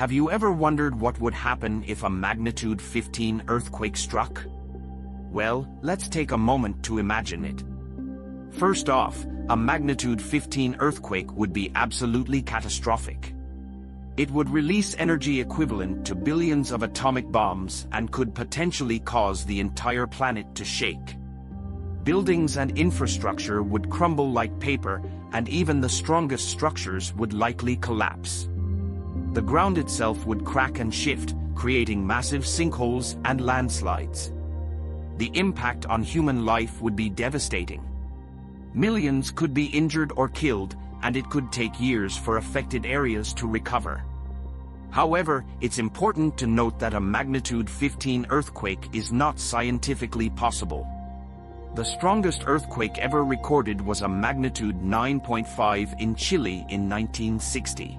Have you ever wondered what would happen if a magnitude 15 earthquake struck? Well, let's take a moment to imagine it. First off, a magnitude 15 earthquake would be absolutely catastrophic. It would release energy equivalent to billions of atomic bombs and could potentially cause the entire planet to shake. Buildings and infrastructure would crumble like paper, and even the strongest structures would likely collapse. The ground itself would crack and shift, creating massive sinkholes and landslides. The impact on human life would be devastating. Millions could be injured or killed, and it could take years for affected areas to recover. However, it's important to note that a magnitude 15 earthquake is not scientifically possible. The strongest earthquake ever recorded was a magnitude 9.5 in Chile in 1960.